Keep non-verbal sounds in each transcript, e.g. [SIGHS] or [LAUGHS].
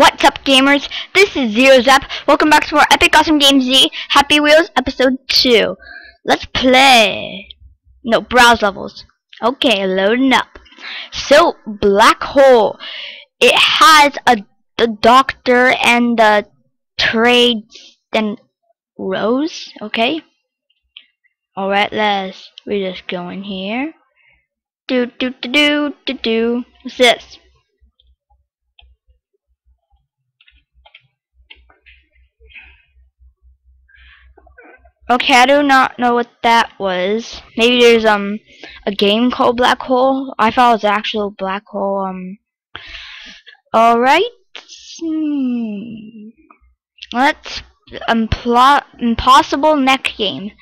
What's up, gamers? This is Zero Zap. Welcome back to more Epic Awesome Games Z Happy Wheels Episode 2. Let's play. No, browse levels. Okay, loading up. So, Black Hole. It has a the Doctor and the Trades and Rose. Okay. Alright, let's. We just go in here. Do do do do do do. What's this? Okay, I do not know what that was. Maybe there's um a game called Black Hole. I thought it was actual Black Hole. Um. All right. Hmm. Let's um plot impossible neck game.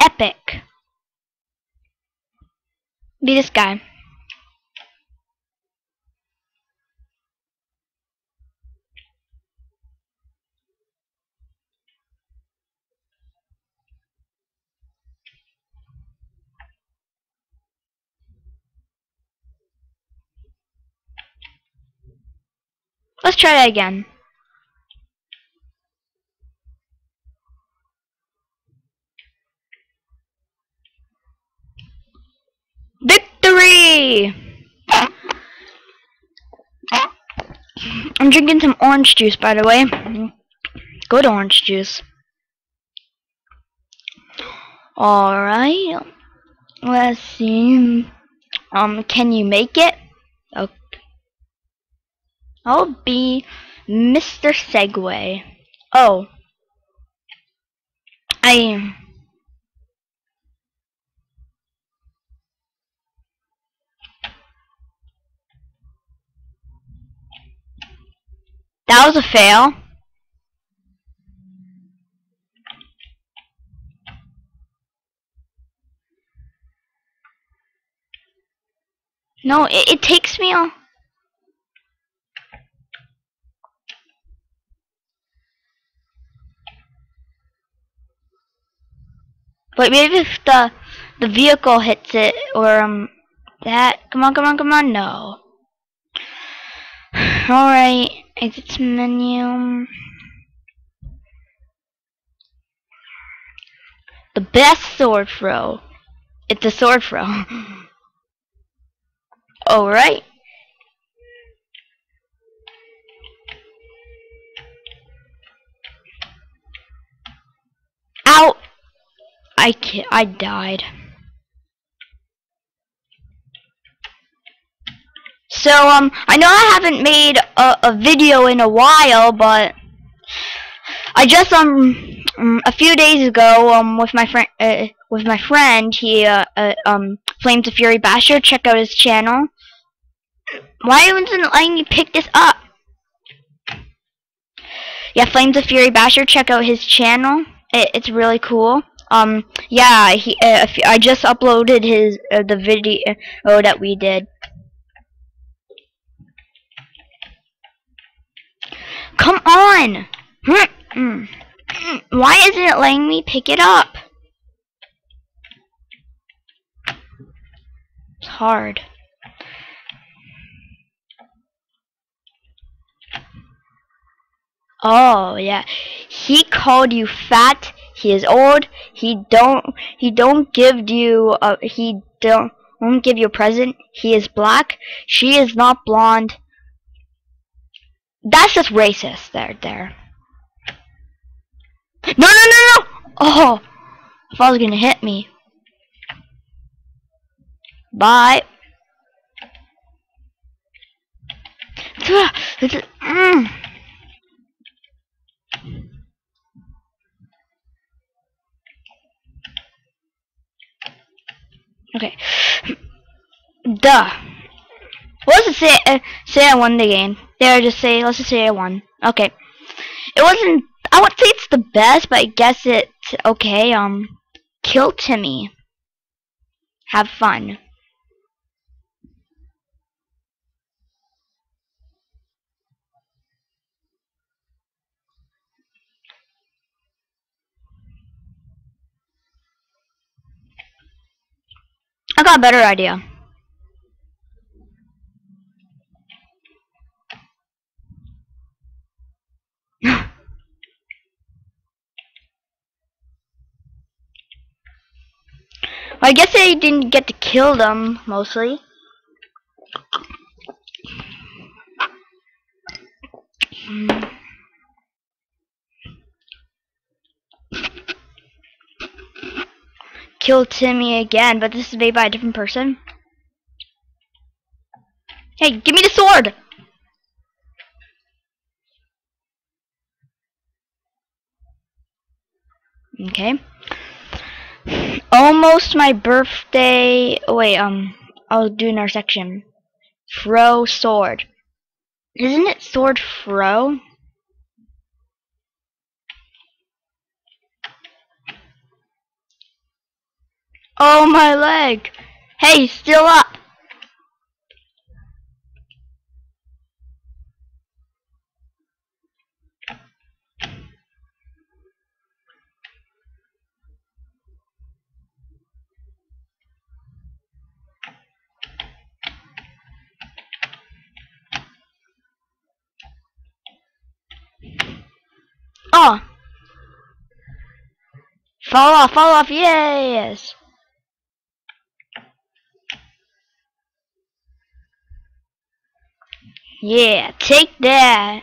Epic. Be this guy. Let's try that again. Victory! I'm drinking some orange juice, by the way. Good orange juice. Alright. Let's see. Um, can you make it? Okay. I'll be Mr. Segway. Oh. I... That was a fail. No, it, it takes me a... But maybe if the the vehicle hits it or um that come on come on come on no. [SIGHS] Alright, exit menu. The best sword throw. It's a sword throw. [LAUGHS] Alright. Out. I I died. So, um, I know I haven't made a, a video in a while, but I just, um, um a few days ago, um, with my friend, uh, with my friend, he, uh, uh, um, Flames of Fury Basher, check out his channel. Why isn't it letting me pick this up? Yeah, Flames of Fury Basher, check out his channel. It, it's really cool. Um, yeah, he, uh, I just uploaded his, uh, the video that we did. Come on! Why isn't it letting me pick it up? It's hard. Oh, yeah. He called you fat he is old. He don't he don't give you a he don't won't give you a present. He is black. She is not blonde. That's just racist there there. No no no no Oh if I was gonna hit me. Bye. [SIGHS] Mm. Okay. Duh. Let's just say uh, say I won the game. There, just say let's just say I won. Okay. It wasn't. I would say it's the best, but I guess it's okay. Um, kill Timmy. Have fun. I got a better idea. I guess I didn't get to kill them, mostly. Kill Timmy again, but this is made by a different person. Hey, give me the sword! Okay. Almost my birthday. Oh, wait, um, I'll do another section. Fro sword. Isn't it sword fro? Oh, my leg! Hey, still up! Oh! Fall off, fall off, yes! Yeah, take that!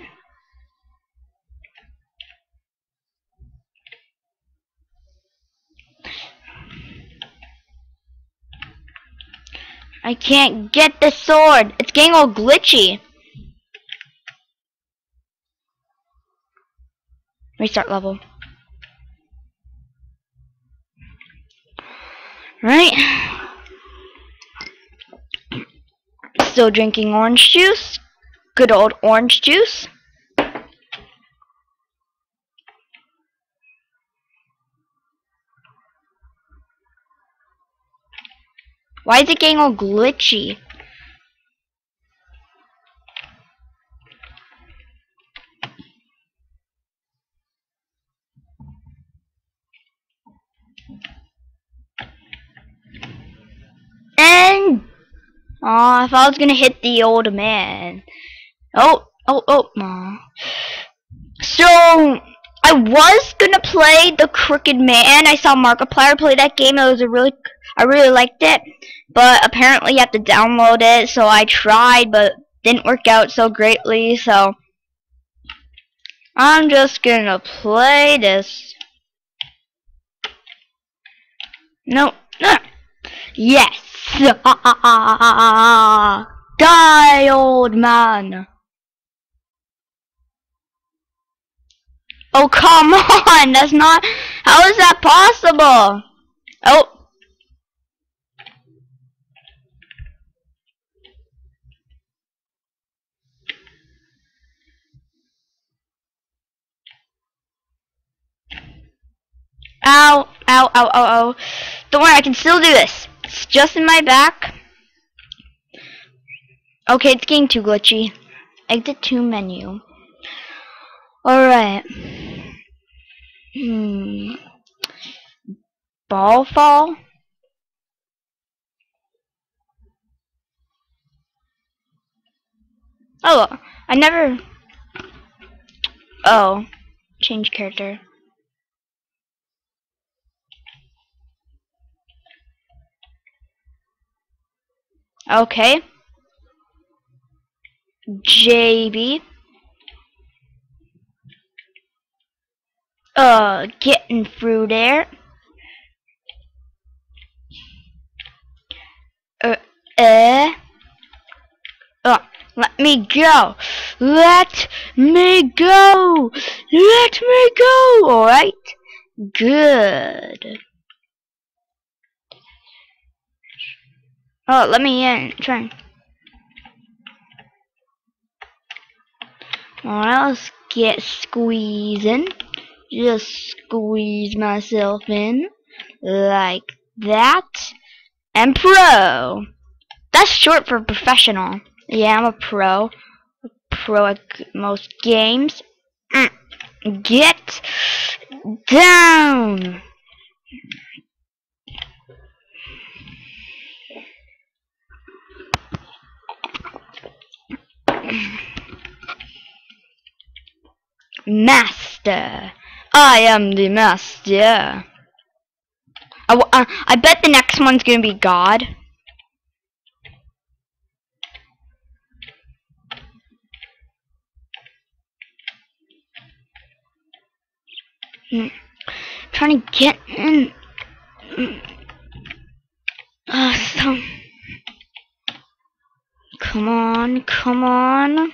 I can't get the sword. It's getting all glitchy. Restart level. Right. Still drinking orange juice. Good old orange juice. Why is it getting all glitchy? And oh, if I was gonna hit the old man. Oh, oh, oh, aw. So I was gonna play the Crooked Man. I saw Markiplier play that game. It was a really, I really liked it. But apparently you have to download it. So I tried, but didn't work out so greatly. So I'm just gonna play this. No, no. Yes. Die, old man. Oh, come [LAUGHS] on! That's not... How is that possible? Oh. Ow, ow, ow, ow, ow. Don't worry, I can still do this. It's just in my back. Okay, it's getting too glitchy. Exit to menu. Alright. Hmm. Ball fall? Oh, I never... Oh. Change character. Okay. JB. Uh, getting through there. Uh, uh. Uh, let me go. Let me go. Let me go. Alright. Good. Oh, let me in. Try. Alright, let's get squeezing. Just squeeze myself in. Like that. And pro. That's short for professional. Yeah, I'm a pro. Pro at most games. Mm. Get down. Master. I am the master. I, uh, I bet the next one's gonna be God. Mm. Trying to get in. Mm. So. Come on, come on.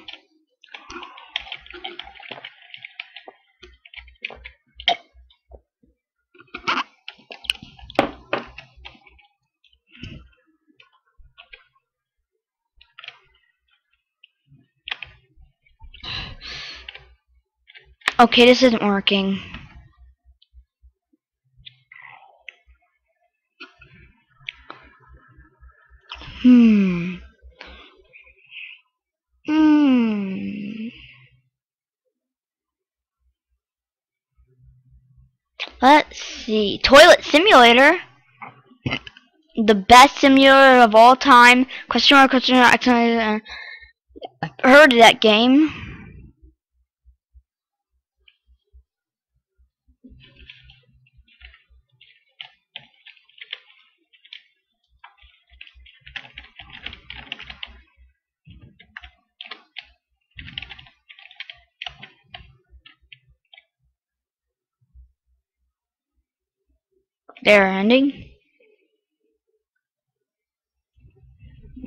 Okay, this isn't working. Hmm. Hmm. Let's see. Toilet Simulator. The best simulator of all time. Question mark, question mark, I heard of that game. They're ending.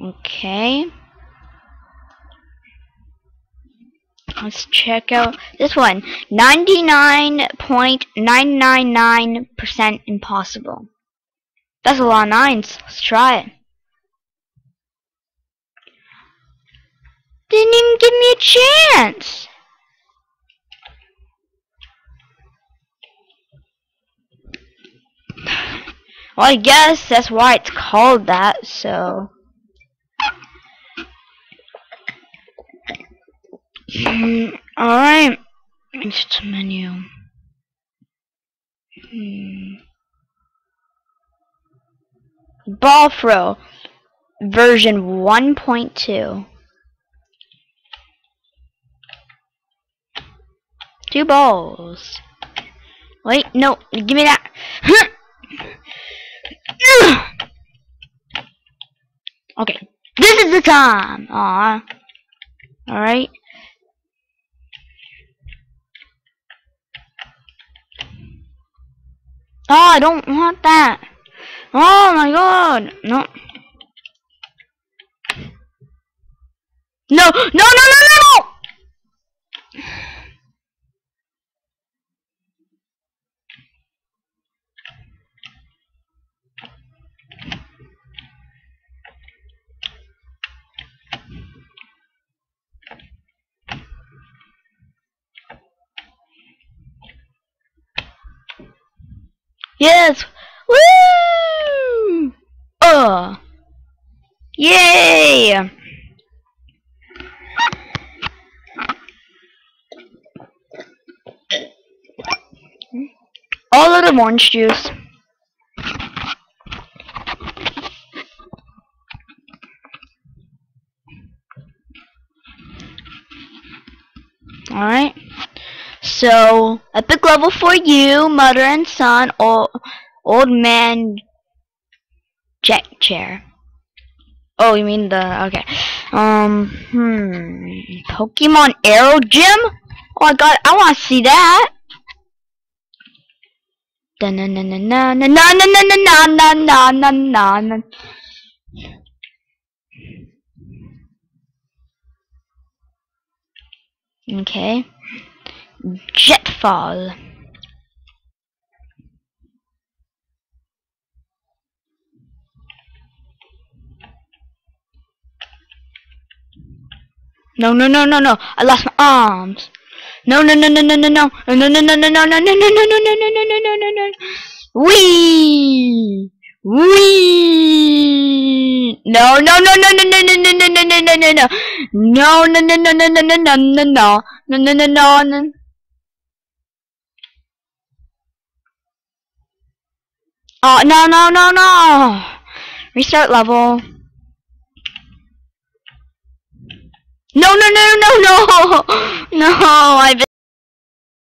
Okay. Let's check out this one. 99.999% impossible. That's a lot of nines. Let's try it. Didn't even give me a chance. Well, I guess that's why it's called that, so... Mm, Alright. Just menu. Hmm. Ball throw. Version 1.2. Two balls. Wait, no, give me that. [LAUGHS] [SIGHS] okay, this is the time. Aw. Alright. Oh, I don't want that. Oh my god. No. No, no, no, no, no, no! Yes! Woo! Uh! Yay! All of the orange juice. Alright. So, epic level for you, mother and son, old, old man jet chair. Oh, you mean the, okay. Um, hmm, Pokemon Arrow Gym? Oh my god, I want to see that. na na na na na na na na na na na na na na Okay. Jetfall. No, no, no, no, no. I lost my arms. No, no, no, no, no, no, no. No, no, no, no, no, no, no, no, no, no, no, no, no, no, no, no, no, no. Wee! Wee! No, no, no, no, no, no, no, no, no, no, no, no, no, no. No, no, no, no, no, no, no, no, no, no, no, no, no, no, no. Oh, no, no, no, no. Restart level. No, no, no, no, no. [LAUGHS] No, I've